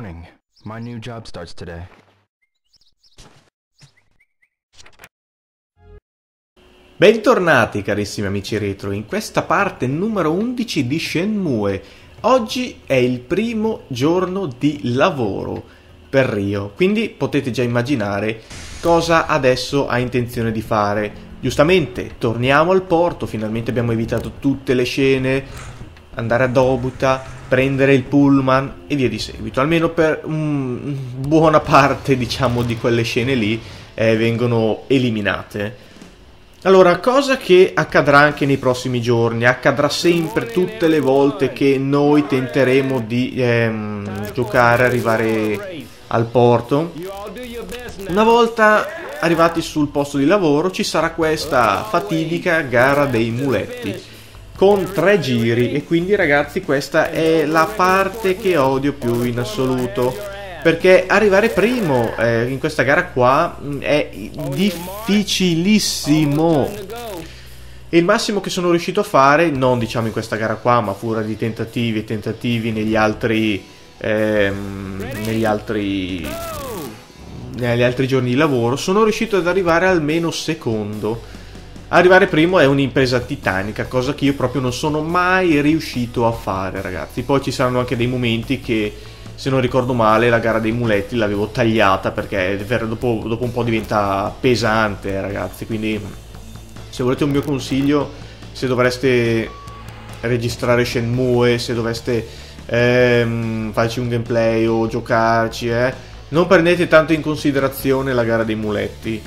Morning. My new job starts today. Bentornati carissimi amici retro in questa parte numero 11 di Shenmue. Oggi è il primo giorno di lavoro per Rio, quindi potete già immaginare cosa adesso ha intenzione di fare. Giustamente, torniamo al porto, finalmente abbiamo evitato tutte le scene, andare a Dobuta, prendere il pullman e via di seguito. Almeno per um, buona parte, diciamo, di quelle scene lì eh, vengono eliminate. Allora, cosa che accadrà anche nei prossimi giorni, accadrà sempre tutte le volte che noi tenteremo di ehm, giocare, arrivare al porto. Una volta arrivati sul posto di lavoro ci sarà questa fatidica gara dei muletti con tre giri. E quindi ragazzi questa è la parte che odio più in assoluto. Perché arrivare primo eh, in questa gara qua mm, è difficilissimo. E il massimo che sono riuscito a fare non diciamo in questa gara qua ma fuori di tentativi e tentativi negli altri ehm, negli altri negli altri giorni di lavoro sono riuscito ad arrivare almeno secondo arrivare primo è un'impresa titanica cosa che io proprio non sono mai riuscito a fare ragazzi. Poi ci saranno anche dei momenti che se non ricordo male la gara dei muletti l'avevo tagliata perché dopo, dopo un po' diventa pesante ragazzi. Quindi se volete un mio consiglio se dovreste registrare Shenmue se doveste ehm, farci un gameplay o giocarci eh, non prendete tanto in considerazione la gara dei muletti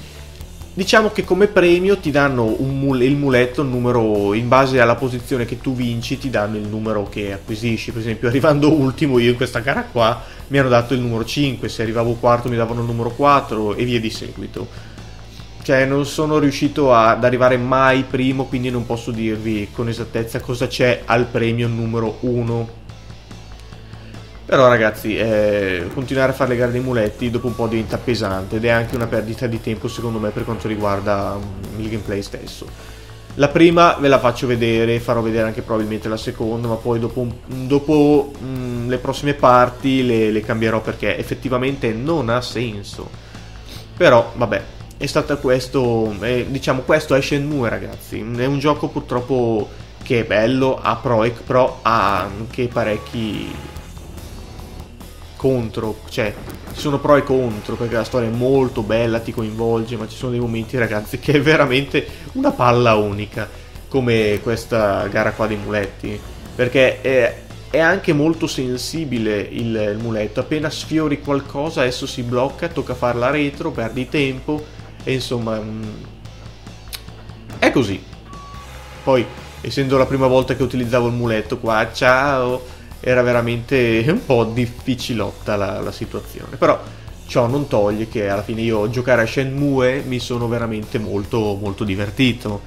Diciamo che come premio ti danno mule, il muletto, il numero in base alla posizione che tu vinci, ti danno il numero che acquisisci. Per esempio, arrivando ultimo io in questa gara qua mi hanno dato il numero 5, se arrivavo quarto mi davano il numero 4 e via di seguito. Cioè, non sono riuscito ad arrivare mai primo, quindi non posso dirvi con esattezza cosa c'è al premio numero 1 però ragazzi, eh, continuare a fare le gare dei muletti dopo un po' diventa pesante ed è anche una perdita di tempo secondo me per quanto riguarda um, il gameplay stesso. La prima ve la faccio vedere, farò vedere anche probabilmente la seconda, ma poi dopo, dopo um, le prossime parti le, le cambierò perché effettivamente non ha senso. Però vabbè, è stato questo, eh, diciamo questo è Shenmue ragazzi, è un gioco purtroppo che è bello, ha pro e pro, ha anche parecchi contro, cioè ci sono pro e contro perché la storia è molto bella, ti coinvolge, ma ci sono dei momenti ragazzi che è veramente una palla unica, come questa gara qua dei muletti, perché è, è anche molto sensibile il, il, muletto, appena sfiori qualcosa esso si blocca, tocca farla retro, perdi tempo e insomma mm, è così. Poi, essendo la prima volta che utilizzavo il muletto qua, ciao era veramente un po' difficilotta la, la situazione. Però ciò non toglie che alla fine io giocare a Shenmue mi sono veramente molto molto divertito.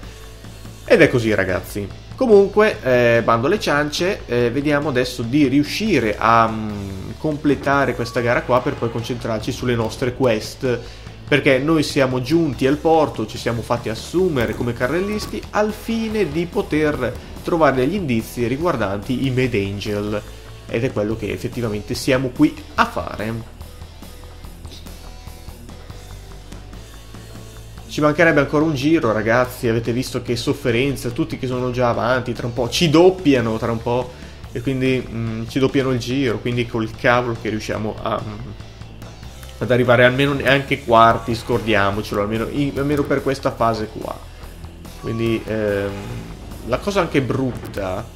Ed è così ragazzi. Comunque, eh, bando alle ciance, eh, vediamo adesso di riuscire a um, completare questa gara qua per poi concentrarci sulle nostre quest. Perché noi siamo giunti al porto, ci siamo fatti assumere come carrellisti al fine di poter trovare degli indizi riguardanti i Mad Angel ed è quello che effettivamente siamo qui a fare. Ci mancherebbe ancora un giro, ragazzi. Avete visto che sofferenza, tutti che sono già avanti, tra un po' ci doppiano, tra un po', e quindi mh, mm, ci doppiano il giro. Quindi col cavolo che riusciamo a, mh, mm, ad arrivare almeno anche quarti, scordiamocelo, almeno, in, almeno per questa fase qua. Quindi, ehm, la cosa anche brutta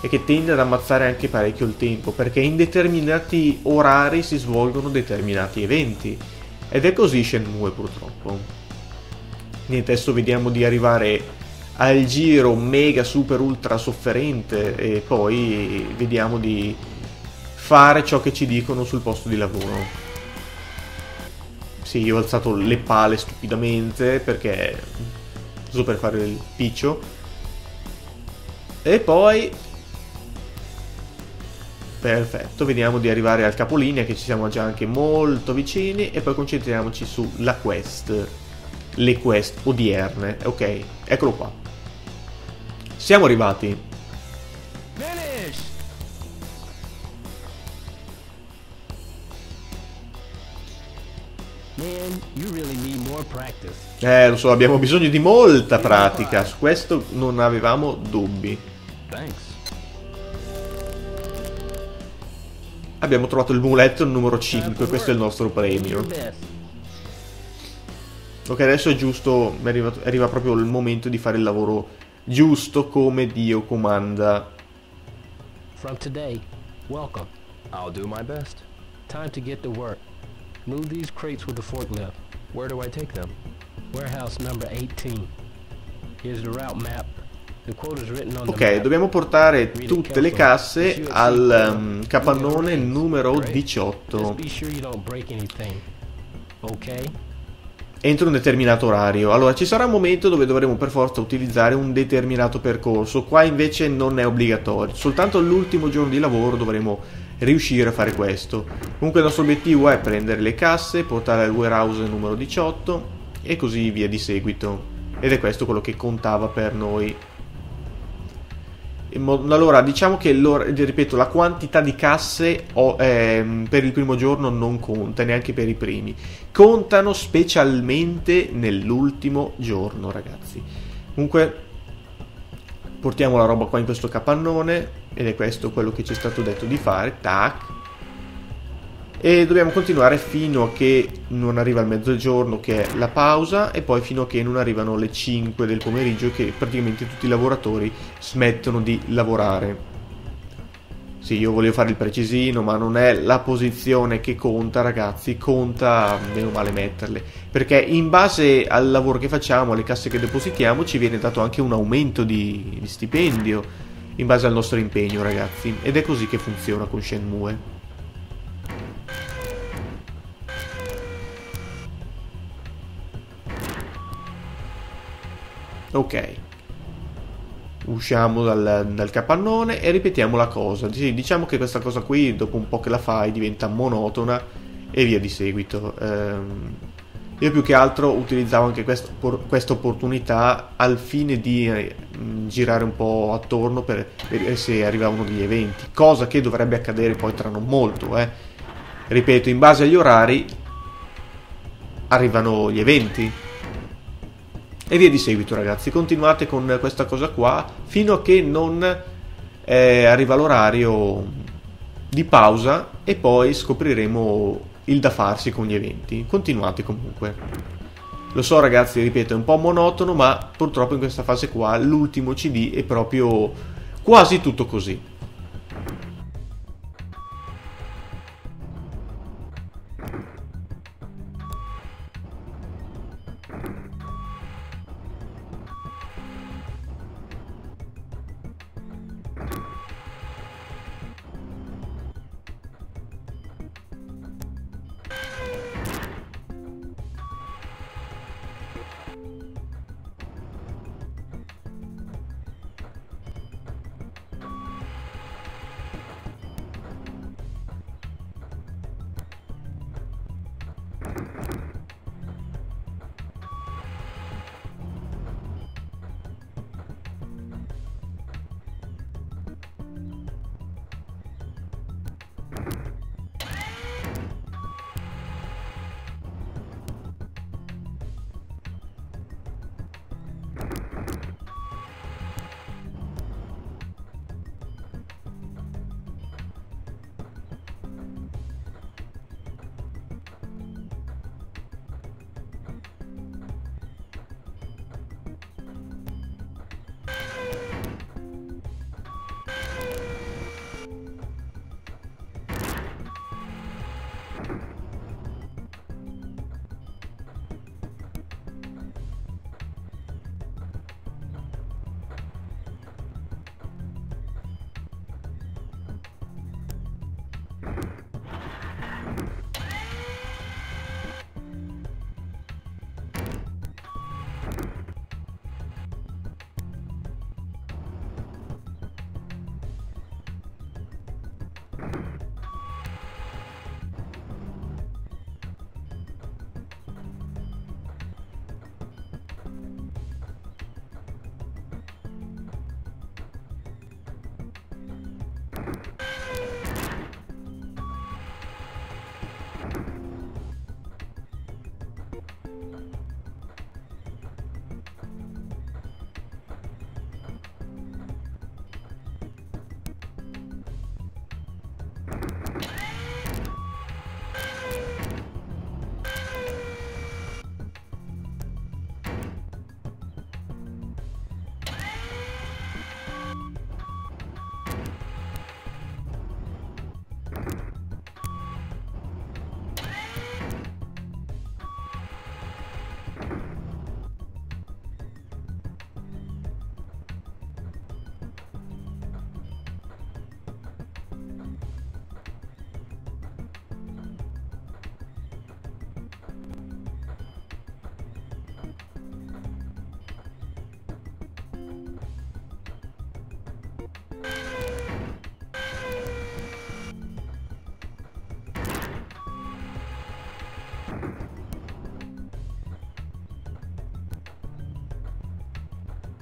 è che tende ad ammazzare anche parecchio il tempo, perché in determinati orari si svolgono determinati eventi. Ed è così Shenmue purtroppo. Niente, adesso vediamo di arrivare al giro mega super ultra sofferente e poi vediamo di fare ciò che ci dicono sul posto di lavoro. Sì, io ho alzato le pale stupidamente perché... Solo per fare il piccio e poi... Perfetto, vediamo di arrivare al capolinea che ci siamo già anche molto vicini e poi concentriamoci sulla quest. Le quest odierne. Ok, eccolo qua. Siamo arrivati. Eh, lo so, abbiamo bisogno di molta pratica. Su questo non avevamo dubbi. Abbiamo trovato il muletto numero 5, questo è il nostro premio. Ok, adesso è giusto, arriva, arriva proprio il momento di fare il lavoro giusto come Dio comanda. From today, welcome. I'll do my best. Time to get to work. Move these crates with the forklift. Where do I take them? Warehouse number 18. Here's the route map. Ok, dobbiamo portare tutte le casse al um, capannone numero Just 18 be sure you don't break anything. Okay? entro un determinato orario. Allora, ci sarà un momento dove dovremo per forza utilizzare un determinato percorso. Qua invece non è obbligatorio. Soltanto l'ultimo giorno di lavoro dovremo riuscire a fare questo. Comunque il nostro obiettivo è prendere le casse, portare al warehouse numero 18 e così via di seguito. Ed è questo quello che contava per noi. Allora, diciamo che ripeto, la quantità di casse o- ehm, per il primo giorno non conta, neanche per i primi. Contano specialmente nell'ultimo giorno, ragazzi. Comunque, portiamo la roba qua in questo capannone ed è questo quello che ci è stato detto di fare. Tac. E dobbiamo continuare fino a che non arriva il mezzogiorno, che è la pausa, e poi fino a che non arrivano le 5 del pomeriggio, che praticamente tutti i lavoratori smettono di lavorare. Sì, io volevo fare il precisino, ma non è la posizione che conta, ragazzi, conta meno male metterle. Perché in base al lavoro che facciamo, alle casse che depositiamo, ci viene dato anche un aumento di, di stipendio, in base al nostro impegno, ragazzi. Ed è così che funziona con Shenmue. Ok. Usciamo dal, dal capannone e ripetiamo la cosa. Diciamo che questa cosa qui, dopo un po' che la fai, diventa monotona e via di seguito. Ehm, io più che altro utilizzavo anche questa opportunità al fine di eh, mh, girare un po' attorno per vedere se arrivavano degli eventi, cosa che dovrebbe accadere poi tra non molto. Eh. Ripeto, in base agli orari arrivano gli eventi. E via di seguito, ragazzi. Continuate con questa cosa qua fino a che non eh, arriva l'orario di pausa e poi scopriremo il da farsi con gli eventi. Continuate comunque. Lo so, ragazzi, ripeto, è un po' monotono, ma purtroppo in questa fase qua l'ultimo CD è proprio quasi tutto così.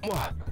Mwah.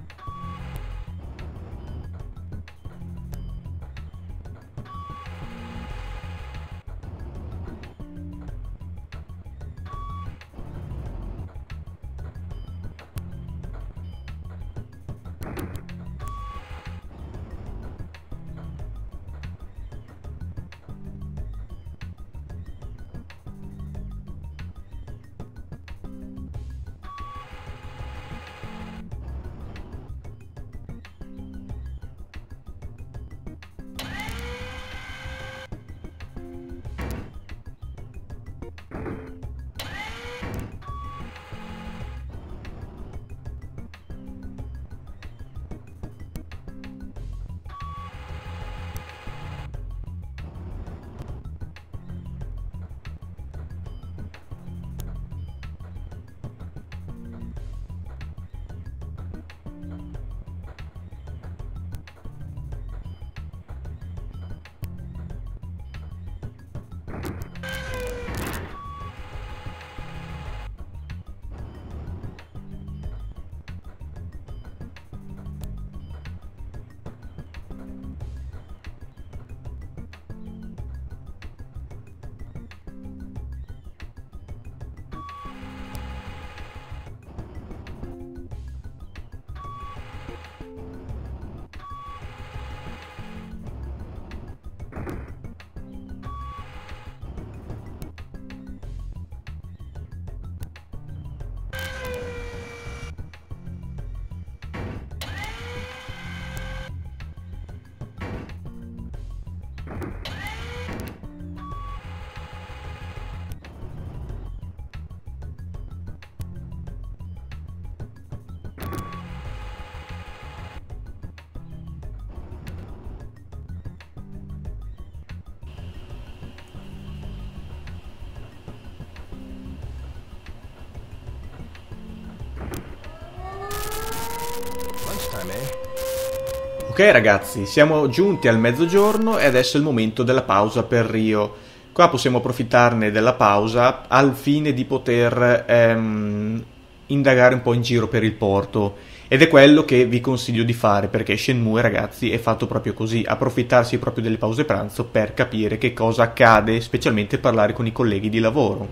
Eh? Ok ragazzi, siamo giunti al mezzogiorno e adesso è il momento della pausa per Rio. Qua possiamo approfittarne della pausa al fine di poter ehm, indagare un po' in giro per il porto. Ed è quello che vi consiglio di fare perché Shenmue ragazzi è fatto proprio così, approfittarsi proprio delle pause pranzo per capire che cosa accade, specialmente parlare con i colleghi di lavoro.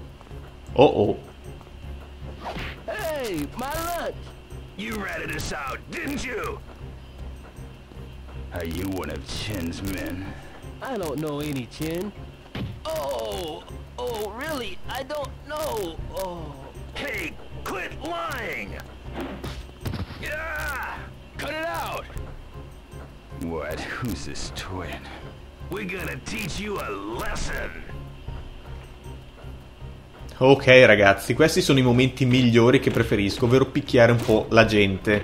Oh oh. You ratted us out, didn't you? Are you one of Chin's men? I don't know any chin. Oh, oh, really? I don't know. Oh. Hey, quit lying! Yeah! Cut it out! What? Who's this twin? We're gonna teach you a lesson! Ok ragazzi, questi sono i momenti migliori che preferisco, ovvero picchiare un po' la gente.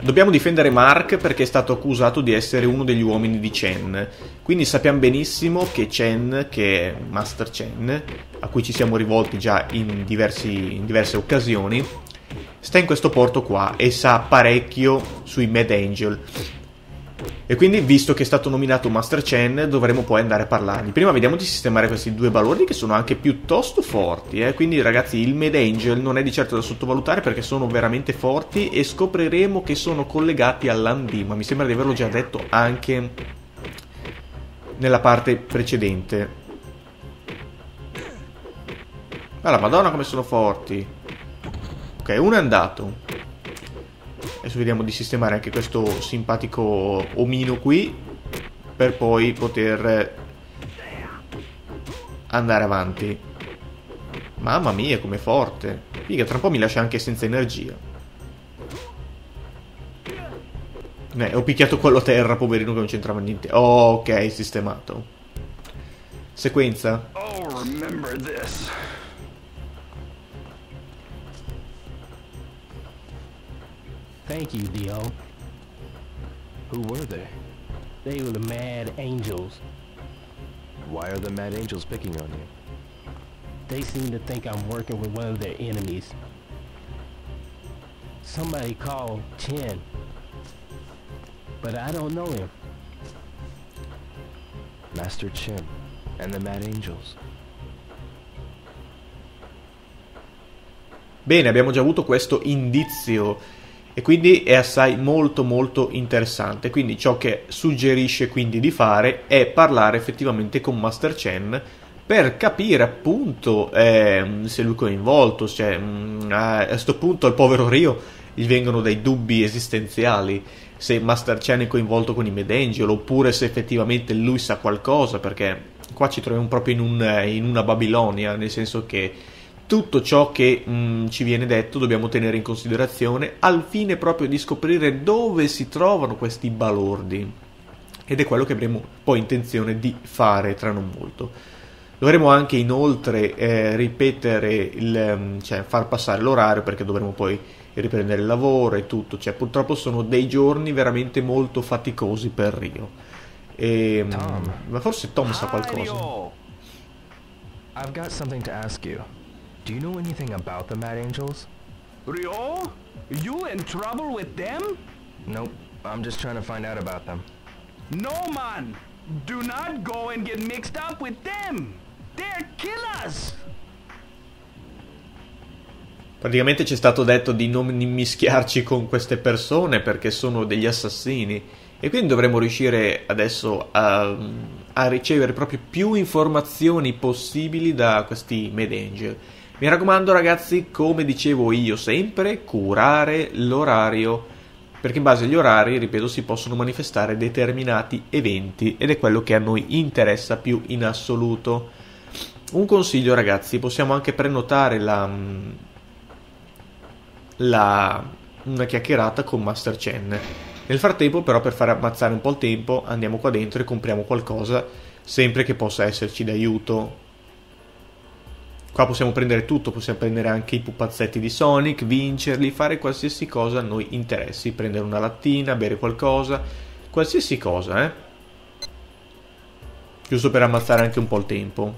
Dobbiamo difendere Mark perché è stato accusato di essere uno degli uomini di Chen. Quindi sappiamo benissimo che Chen, che è Master Chen, a cui ci siamo rivolti già in, diversi- in diverse occasioni, sta in questo porto qua e sa parecchio sui Mad Angel. E quindi, visto che è stato nominato Master Chen, dovremo poi andare a parlargli. Prima vediamo di sistemare questi due balordi che sono anche piuttosto forti. Eh? Quindi, ragazzi, il Mad Angel non è di certo da sottovalutare perché sono veramente forti e scopriremo che sono collegati. Ma mi sembra di averlo già detto anche nella parte precedente. Ma la madonna come sono forti. Ok, uno è andato. Adesso vediamo di sistemare anche questo simpatico omino qui per poi poter andare avanti. Mamma mia, com'è forte. Figa, tra un po' mi lascia anche senza energia. Eh, ho picchiato quello a terra, poverino che non c'entrava niente. Oh, ok, sistemato. Sequenza. Oh, remember this. Thank you, Dio. Who were they? They were the Mad Angels. Why are the Mad Angels picking on you? They seem to think I'm working with one of their enemies. Somebody called Chen. But I don't know him. Master Chen and the Mad Angels. Bene, abbiamo già avuto questo indizio e quindi è assai molto molto interessante. Quindi ciò che suggerisce quindi di fare è parlare effettivamente con Master Chen per capire appunto eh, se lui è coinvolto, cioè, a questo punto al povero Rio gli vengono dei dubbi esistenziali se Master Chen è coinvolto con i Medangel oppure se effettivamente lui sa qualcosa perché qua ci troviamo proprio in, un, in una Babilonia nel senso che tutto ciò che mh, ci viene detto dobbiamo tenere in considerazione al fine proprio di scoprire dove si trovano questi balordi ed è quello che avremo poi intenzione di fare tra non molto dovremo anche inoltre eh, ripetere il, cioè far passare l'orario perché dovremo poi riprendere il lavoro e tutto cioè purtroppo sono dei giorni veramente molto faticosi per Rio e, Tom. ma forse Tom sa qualcosa Rio. I've got something to ask you. Do you know anything about the Mad Angels? Rio? You in trouble with them? Nope. I'm just trying to find out about them. No, man. Do not go and get mixed up with them. They're killers. Praticamente ci è stato detto di non immischiarci con queste persone perché sono degli assassini e quindi dovremmo riuscire adesso a, a ricevere proprio più informazioni possibili da questi Mad Angel. Mi raccomando ragazzi, come dicevo io sempre, curare l'orario perché in base agli orari, ripeto, si possono manifestare determinati eventi ed è quello che a noi interessa più in assoluto. Un consiglio ragazzi, possiamo anche prenotare la la, una chiacchierata con Master Chen. Nel frattempo, però, per far ammazzare un po' il tempo, andiamo qua dentro e compriamo qualcosa, sempre che possa esserci d'aiuto. Qua possiamo prendere tutto, possiamo prendere anche i pupazzetti di Sonic, vincerli, fare qualsiasi cosa a noi interessi, prendere una lattina, bere qualcosa, qualsiasi cosa, eh. Giusto per ammazzare anche un po' il tempo.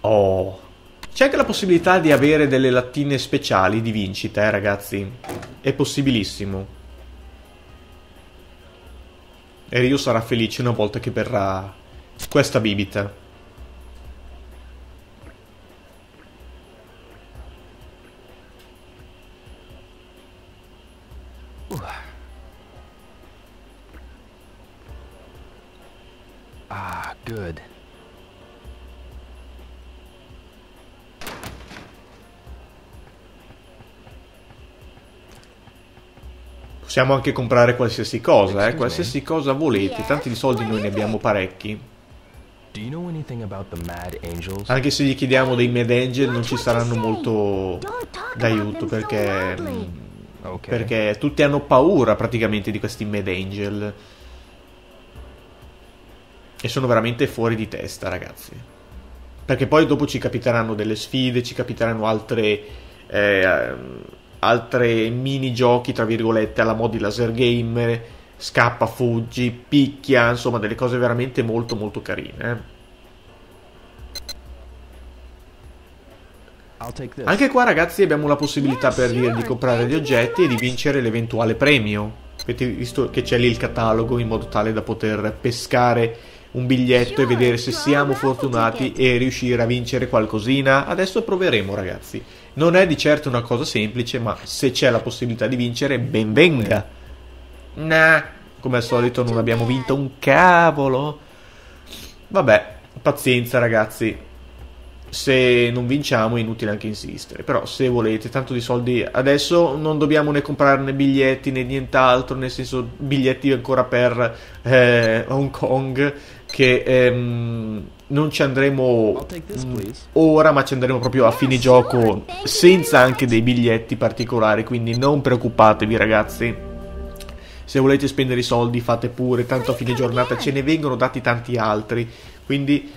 Oh, c'è anche la possibilità di avere delle lattine speciali di vincita, eh, ragazzi. È possibilissimo. E Rio sarà felice una volta che verrà questa bibita. Possiamo anche comprare qualsiasi cosa, eh, qualsiasi cosa volete. Tanti di soldi noi ne abbiamo parecchi. Anche se gli chiediamo dei Mad Angel non ci saranno molto d'aiuto perché... mm. Perché tutti hanno paura praticamente di questi Mad Angel. E sono veramente fuori di testa, ragazzi. Perché poi dopo ci capiteranno delle sfide, ci capiteranno altre. Eh, altre minigiochi, tra virgolette, alla modi laser game. Scappa, fuggi, picchia, insomma, delle cose veramente molto molto carine. eh. Anche qua, ragazzi, abbiamo la possibilità per dire di comprare gli oggetti e di vincere l'eventuale premio. Avete visto che c'è lì il catalogo in modo tale da poter pescare un biglietto e vedere se siamo fortunati e riuscire a vincere qualcosina. Adesso proveremo, ragazzi. Non è di certo una cosa semplice, ma se c'è la possibilità di vincere, ben venga. Nah, come al solito non abbiamo vinto un cavolo. Vabbè, pazienza, ragazzi se non vinciamo è inutile anche insistere. Però se volete tanto di soldi adesso non dobbiamo né comprare né biglietti né nient'altro, nel senso biglietti ancora per eh, Hong Kong che ehm, non ci andremo this, mm, ora, ma ci andremo proprio a fine gioco senza anche dei biglietti particolari, quindi non preoccupatevi ragazzi. Se volete spendere i soldi fate pure, tanto a fine giornata ce ne vengono dati tanti altri, quindi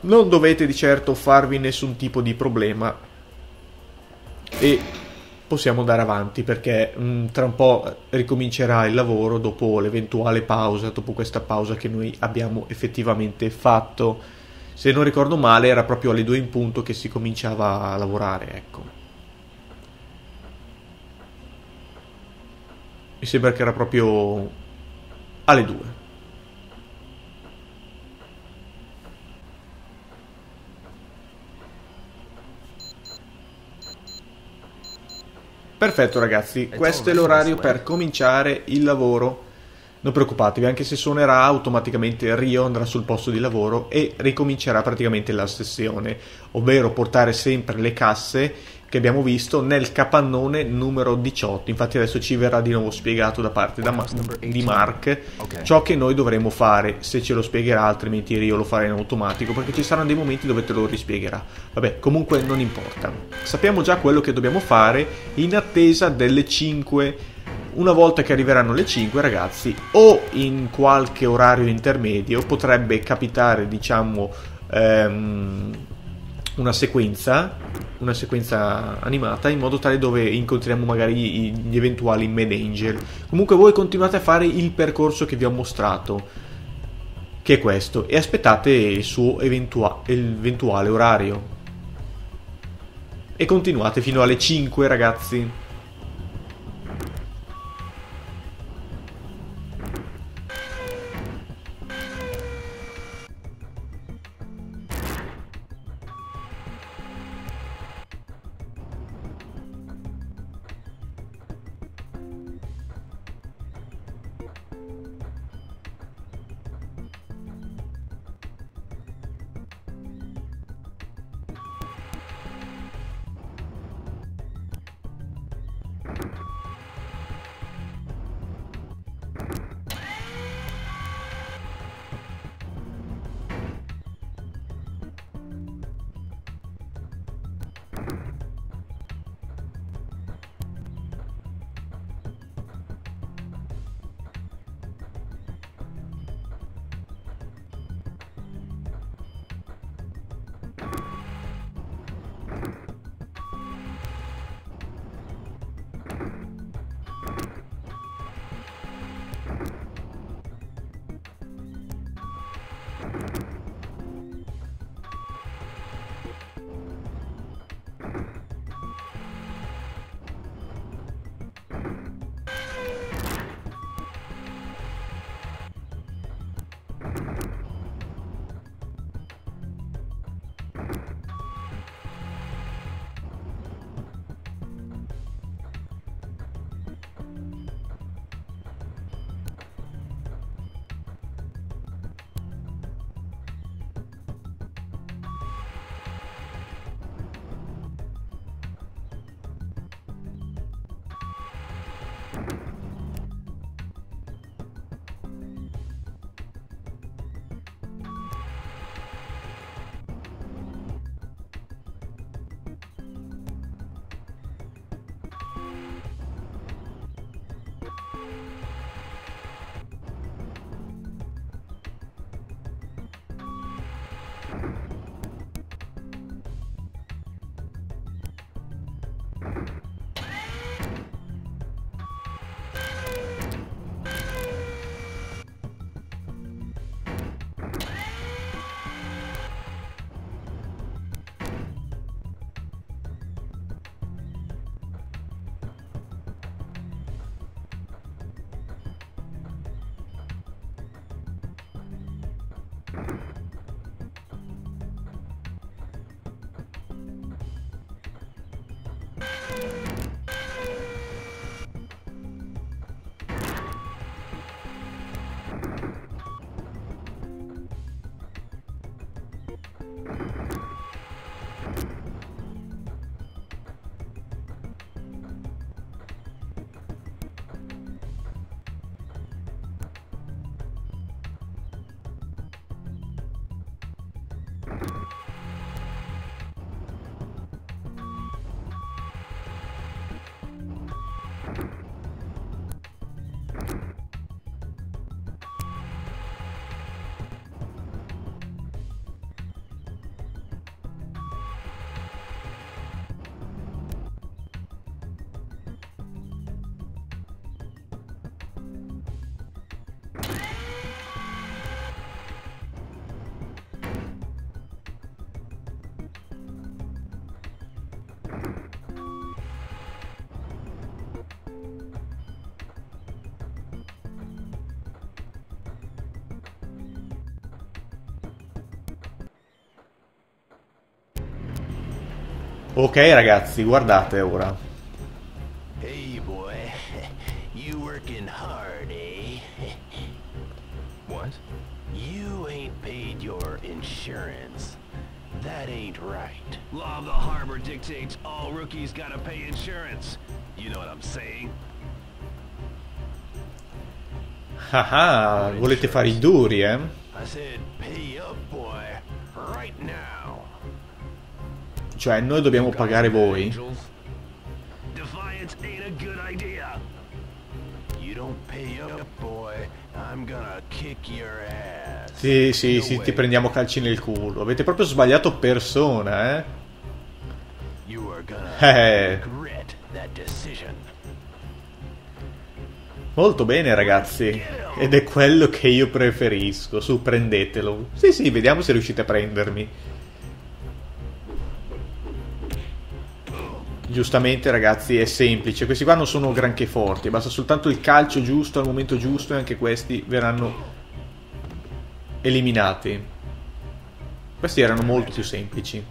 non dovete di certo farvi nessun tipo di problema. E possiamo andare avanti perché mm, tra un po' ricomincerà il lavoro dopo l'eventuale pausa, dopo questa pausa che noi abbiamo effettivamente fatto. Se non ricordo male era proprio alle 2 in punto che si cominciava a lavorare, ecco. Mi sembra che era proprio alle 2. Perfetto ragazzi, questo è l'orario per cominciare il lavoro. Non preoccupatevi, anche se suonerà automaticamente Rio andrà sul posto di lavoro e ricomincerà praticamente la sessione, ovvero portare sempre le casse che abbiamo visto nel capannone numero 18. Infatti adesso ci verrà di nuovo spiegato da parte da Ma- di Mark ciò che noi dovremo fare, se ce lo spiegherà, altrimenti io lo farò in automatico, perché ci saranno dei momenti dove te lo rispiegherà. Vabbè, comunque non importa. Sappiamo già quello che dobbiamo fare in attesa delle 5 una volta che arriveranno le 5 ragazzi o in qualche orario intermedio potrebbe capitare diciamo ehm, una sequenza una sequenza animata in modo tale dove incontriamo magari gli eventuali Mad Angel. Comunque voi continuate a fare il percorso che vi ho mostrato che è questo e aspettate il suo eventua- eventuale orario. E continuate fino alle 5 ragazzi Ok ragazzi, guardate ora. Hey boy, you working hard, eh? What? You ain't paid your insurance. That ain't right. Law of the harbor dictates all rookies gotta pay insurance. You know what I'm saying? Ah, volete fare i duri, eh? Cioè, noi dobbiamo pagare voi. Sì, sì, sì, ti prendiamo calci nel culo. Avete proprio sbagliato persona, eh? Eh. Molto bene, ragazzi. Ed è quello che io preferisco. Su, prendetelo. Sì, sì, vediamo se riuscite a prendermi. Giustamente, ragazzi, è semplice. Questi qua non sono granché forti. Basta soltanto il calcio giusto al momento giusto e anche questi verranno eliminati. Questi erano molto più semplici.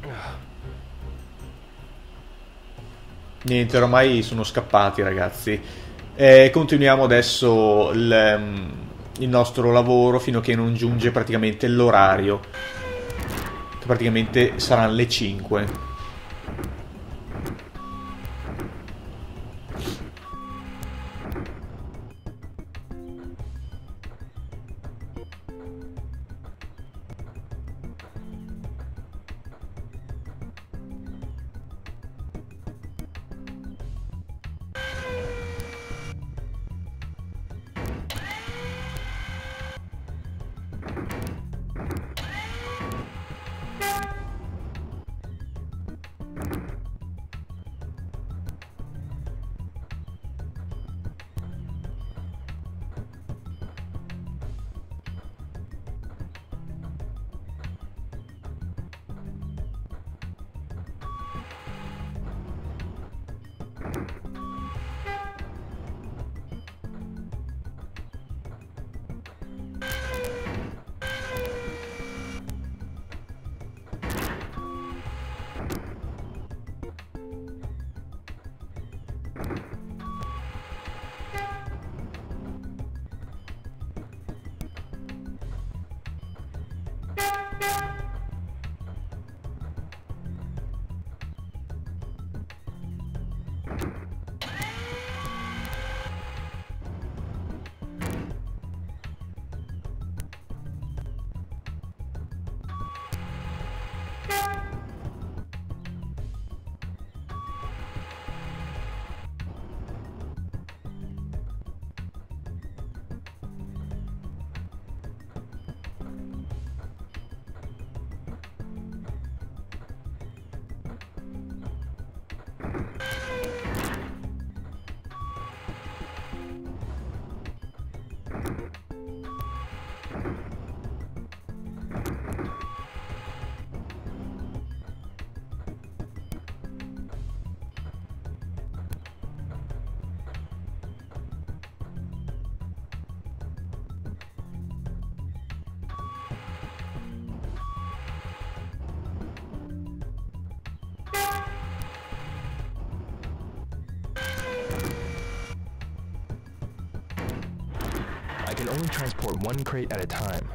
Ah! Niente, ormai sono scappati, ragazzi. E continuiamo adesso il, ehm, il nostro lavoro fino a che non giunge praticamente l'orario. Che praticamente saranno le 5. One crate at a time.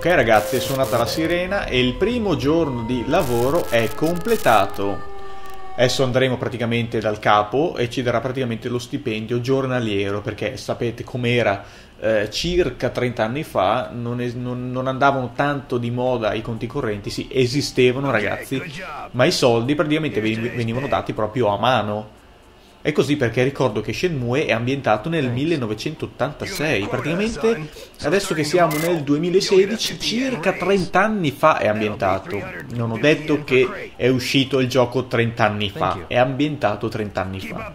Ok ragazzi, è suonata la sirena e il primo giorno di lavoro è completato. Adesso andremo praticamente dal capo e ci darà praticamente lo stipendio giornaliero perché sapete com'era eh, circa 30 anni fa, non, es- non- non andavano tanto di moda i conti correnti, sì, esistevano ragazzi, ma i soldi praticamente ven- venivano dati proprio a mano. È così perché ricordo che Shenmue è ambientato nel 1986, praticamente adesso che siamo nel 2016, circa 30 anni fa è ambientato. Non ho detto che è uscito il gioco 30 anni fa, è ambientato 30 anni fa.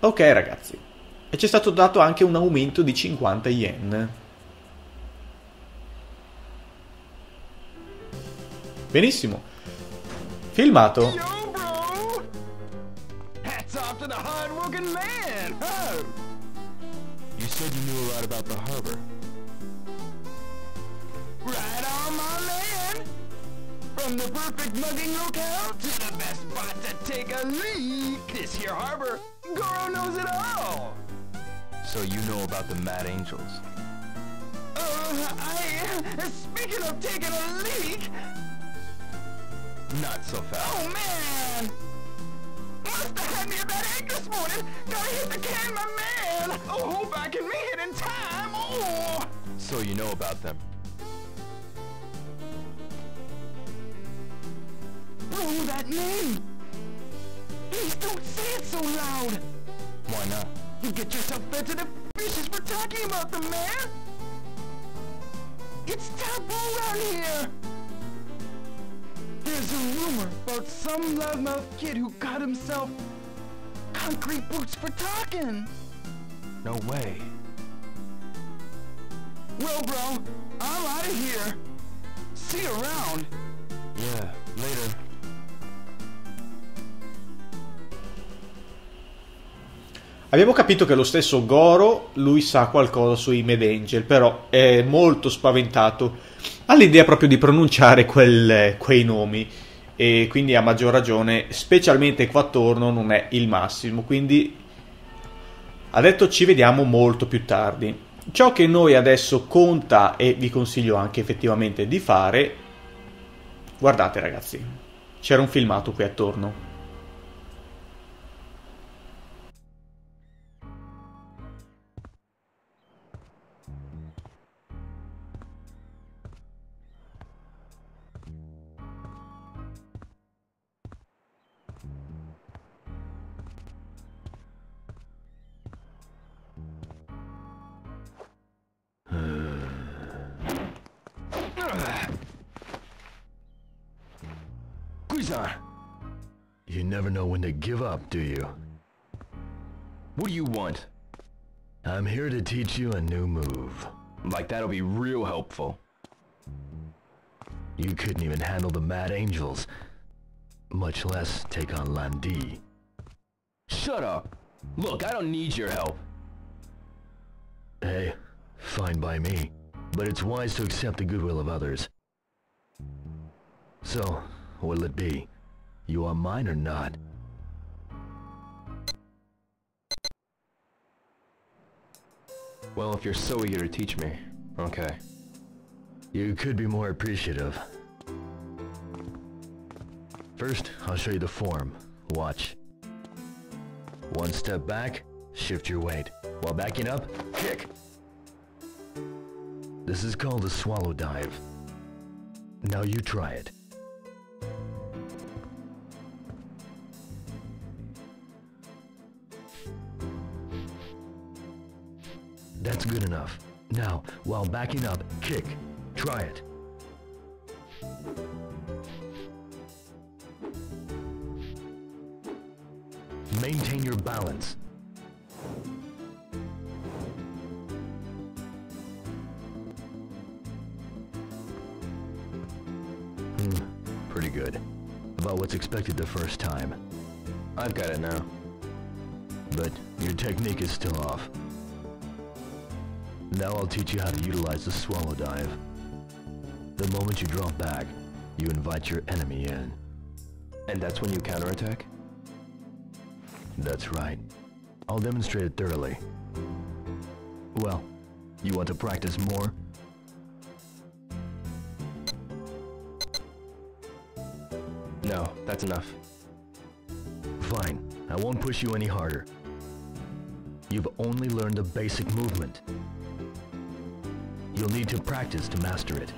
Ok ragazzi, e ci è stato dato anche un aumento di 50 yen. Benissimo. Filmato. Yo, bro! Hats off to the hard-working man! Huh? You said you knew a lot about the harbor. Right on, my man! From the perfect mugging locale to the best spot to take a leak! This here harbor, Goro knows it all! So you know about the Mad Angels. Uh, I... Speaking of taking a leak... Not so fast. Oh, man! Must have had me a bad egg this morning! Gotta hit the can, my man! Oh, hope I can make it in time! Oh! So you know about them. Bro, that name! Please don't say it so loud! Why not? You get yourself fed to the fishes for talking about them, man! It's taboo around here! There's a rumor about some loudmouth kid who got himself concrete boots for talking! No way. Well, bro, I'm out of here! See you around! Yeah, later. Abbiamo capito che lo stesso Goro, lui sa qualcosa sui Mad Angel, però è molto spaventato all'idea proprio di pronunciare quel- quei nomi e quindi a maggior ragione, specialmente qua attorno, non è il massimo, quindi ha detto ci vediamo molto più tardi. Ciò che noi adesso conta e vi consiglio anche effettivamente di fare, guardate ragazzi, c'era un filmato qui attorno. Guizar, You never know when to give up, do you? what do you want? I'm here to teach you a new move. Like that'll be real helpful. You couldn't even handle the Mad Angels, much less take on Landi. Shut up. Look, I don't need your help. Hey, fine by me, but it's wise to accept the goodwill of others. So, what'll it be? You are mine or not? Well, if you're so eager to teach me, okay. You could be more appreciative. First, I'll show you the form. Watch. One step back, shift your weight. While backing up, kick. This is called a swallow dive. Now you try it. That's good enough. Now, while backing up, kick. Try it. Maintain your balance. Hmm, pretty good. About what's expected the first time. I've got it now. But your technique is still off. Now I'll teach you how to utilize the swallow dive. The moment you drop back, you invite your enemy in. And that's when you counterattack? That's right. I'll demonstrate it thoroughly. Well, you want to practice more? No, that's enough. Fine, I won't push you any harder. You've only learned the basic movement. You'll need to practice to master it.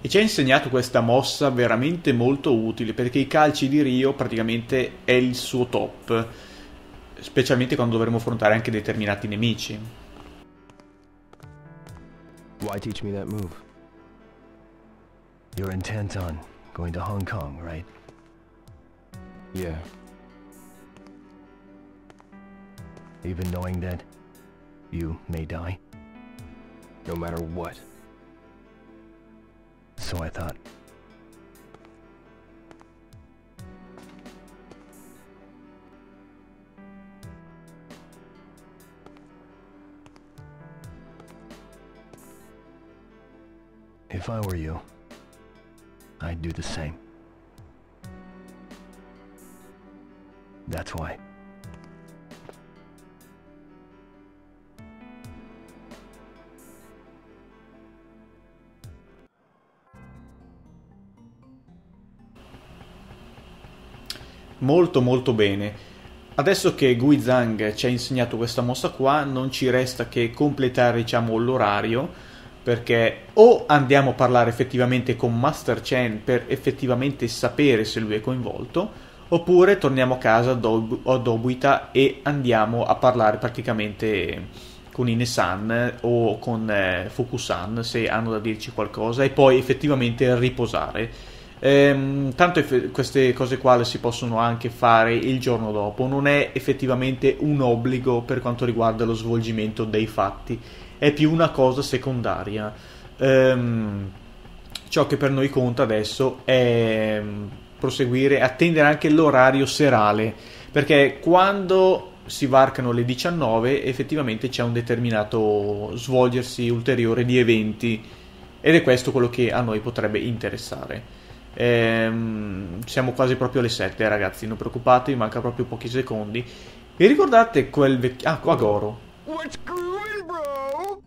E ci ha insegnato questa mossa veramente molto utile perché i calci di Rio praticamente è il suo top, specialmente quando dovremo affrontare anche determinati nemici. Why teach me that move? You're intent on going to Hong Kong, right? Yeah. Even knowing that you may die? No matter what. So I thought. If I were you, I'd do the same. That's why. Molto molto bene. Adesso che Gui Zhang ci ha insegnato questa mossa qua, non ci resta che completare diciamo l'orario perché o andiamo a parlare effettivamente con Master Chen per effettivamente sapere se lui è coinvolto, oppure torniamo a casa ad Obita e andiamo a parlare praticamente con Ine-san o con eh, Fuku-san se hanno da dirci qualcosa e poi effettivamente riposare. Ehm, tanto eff- queste cose qua le si possono anche fare il giorno dopo, non è effettivamente un obbligo per quanto riguarda lo svolgimento dei fatti, è più una cosa secondaria. Ehm, ciò che per noi conta adesso è mm, proseguire, attendere anche l'orario serale, perché quando si varcano le 19 effettivamente c'è un determinato svolgersi ulteriore di eventi ed è questo quello che a noi potrebbe interessare. Ehm, siamo quasi proprio alle 7 ragazzi, non preoccupatevi, manca proprio pochi secondi. Vi ricordate quel vecchio... Ah, qua Goro. What's grooving, bro?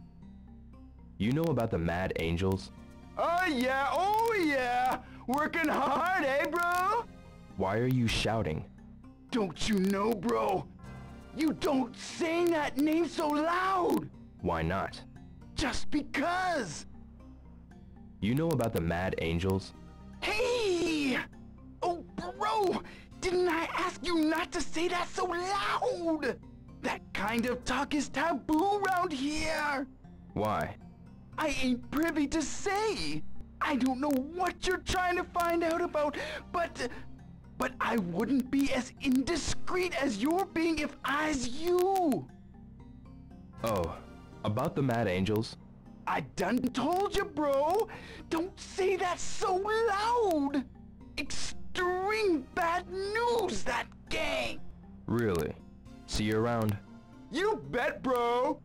You know about the Mad Angels? Oh yeah, oh yeah. Working hard, eh, bro? Why are you shouting? Don't you know, bro? You don't say that name so loud. Why not? Just because. You know about the Mad Angels? Hey! Oh, bro! Didn't I ask you not to say that so loud? That kind of talk is taboo around here. Why? I ain't privy to say. I don't know what you're trying to find out about, but but I wouldn't be as indiscreet as you're being if I's you. Oh, about the Mad Angels? I done told you, bro. Don't say that so loud. Extreme bad news, that gang. Really? See you around. You bet, bro.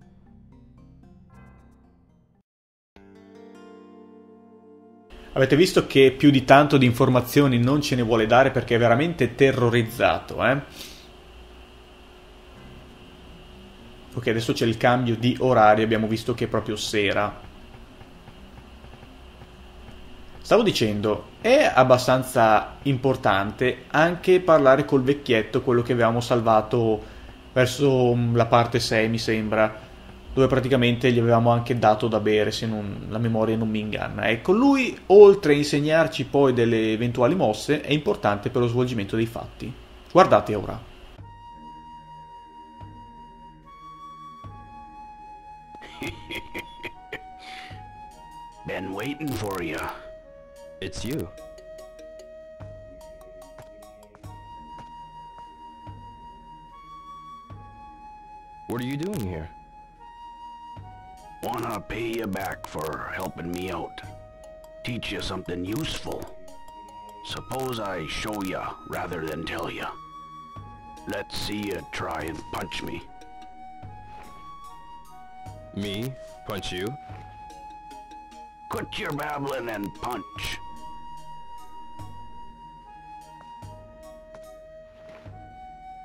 Avete visto che più di tanto di informazioni non ce ne vuole dare perché è veramente terrorizzato, eh? Ok, adesso c'è il cambio di orario, abbiamo visto che è proprio sera. Stavo dicendo, è abbastanza importante anche parlare col vecchietto, quello che avevamo salvato verso mm, la parte 6, mi sembra, dove praticamente gli avevamo anche dato da bere, se non, la memoria non mi inganna. Ecco, lui, oltre a insegnarci poi delle eventuali mosse, è importante per lo svolgimento dei fatti. Guardate ora. Been waiting for you. It's you. What are you doing here? Wanna pay you back for helping me out. Teach you something useful. Suppose I show ya rather than tell ya. Let's see you try and punch me. Me? Punch you? Quit your babbling and punch.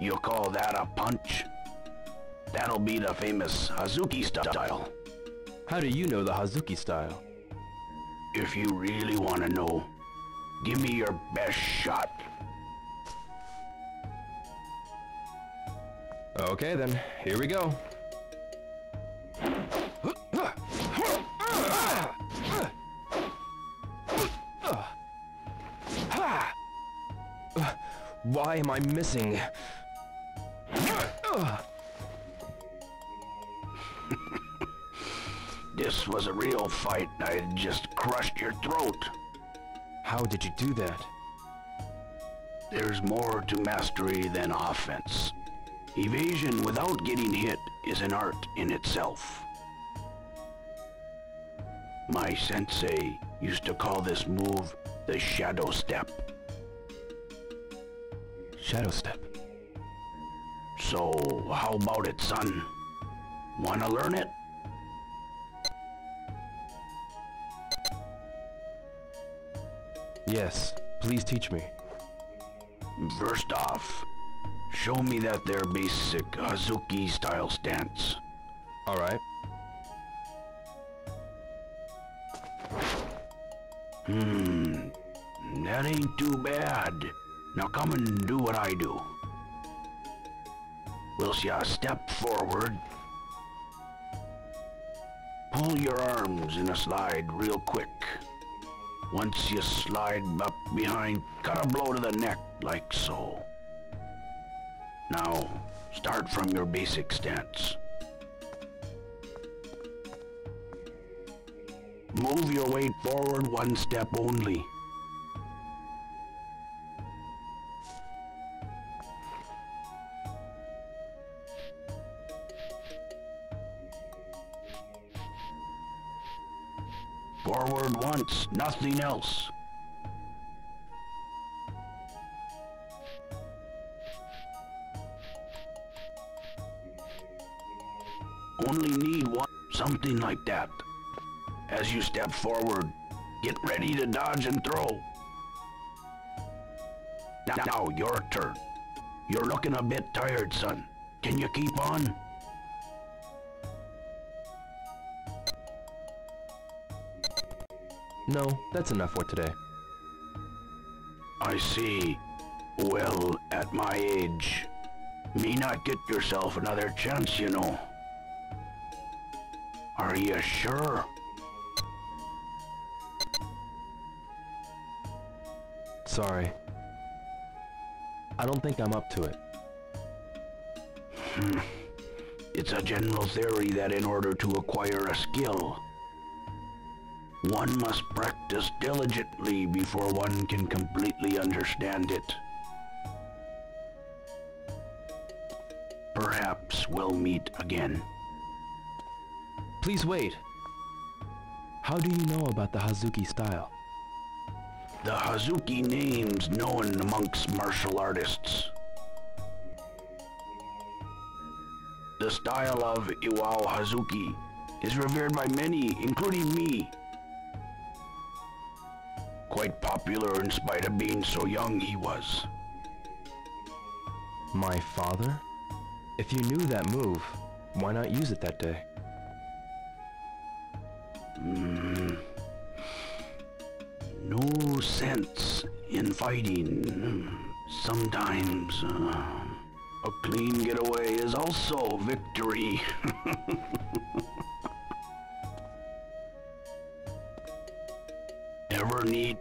You call that a punch? That'll be the famous Hazuki style. How do you know the Hazuki style? If you really want to know, give me your best shot. Okay then, here we go. Why am I missing? This was a real fight. I just crushed your throat. How did you do that? There's more to mastery than offense. Evasion without getting hit is an art in itself. My sensei used to call this move the shadow step. Shadow step. So, how about it, son? Wanna learn it? Yes, please teach me. First off, show me that their basic Hazuki style stance. Alright. Hmm, that ain't too bad. Now come and do what I do. Will ya step forward? Pull your arms in a slide real quick. Once you slide up behind, cut a blow to the neck, like so. Now, start from your basic stance. Move your weight forward one step only. Nothing else. Only need one, something like that. As you step forward, get ready to dodge and throw. Now, your turn. You're looking a bit tired, son. Can you keep on? No, that's enough for today. I see. Well, at my age, me not get yourself another chance, you know. Are you sure? Sorry. I don't think I'm up to it. Hmm. It's a general theory that in order to acquire a skill, one must practice diligently before one can completely understand it. Perhaps we'll meet again. Please wait. How do you know about the Hazuki style? The Hazuki name's known amongst martial artists. The style of Iwao Hazuki is revered by many, including me. Quite popular in spite of being so young he was. My father? If you knew that move, why not use it that day? Hmm. No sense in fighting. Sometimes uh, a clean getaway is also victory.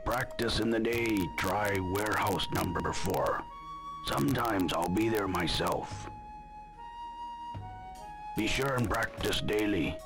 practice in the day, try warehouse number four. Sometimes I'll be there myself. Be sure and practice daily.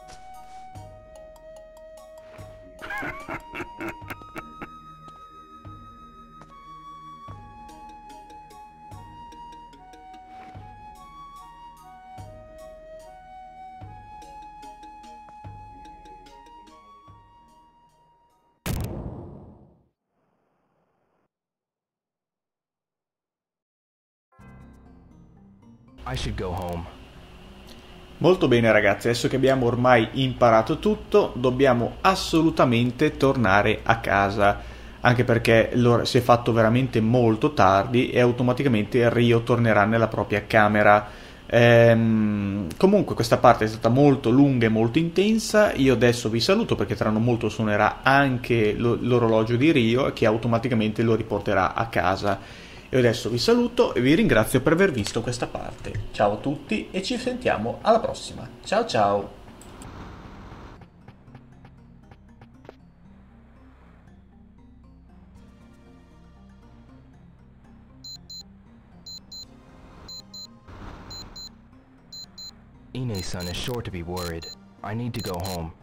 Molto bene ragazzi, adesso che abbiamo ormai imparato tutto, dobbiamo assolutamente tornare a casa. anche perché si è fatto veramente molto tardi e automaticamente Rio tornerà nella propria camera. Ehm, comunque questa parte è stata molto lunga e molto intensa, io adesso vi saluto perché tra non molto suonerà anche lo- l'orologio di Rio che automaticamente lo riporterà a casa. Io adesso vi saluto e vi ringrazio per aver visto questa parte. Ciao a tutti e ci sentiamo alla prossima. Ciao ciao! Ine-san is sure to be worried. I need to go home.